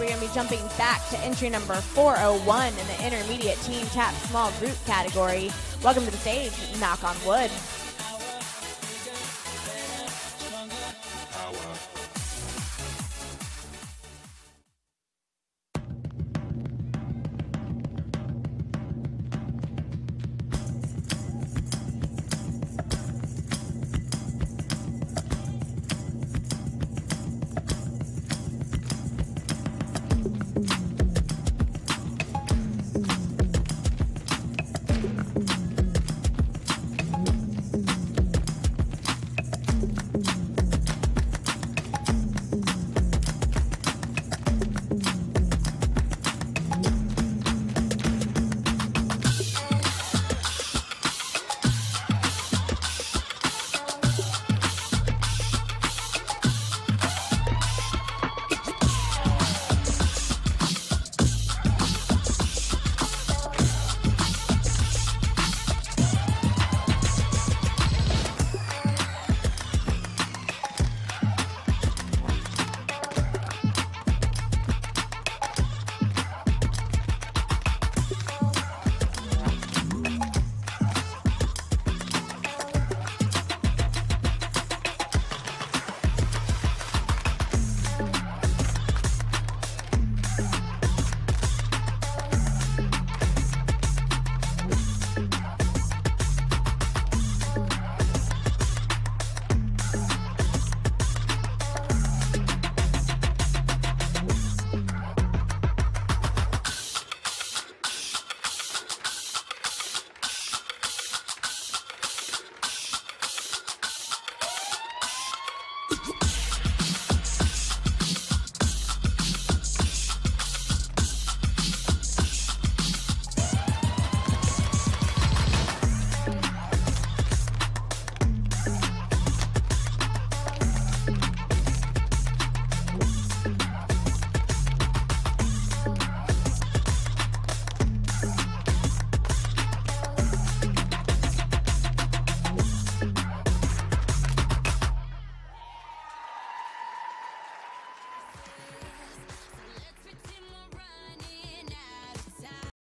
we're going to be jumping back to entry number 401 in the intermediate team tap small group category. Welcome to the stage, Knock on Wood.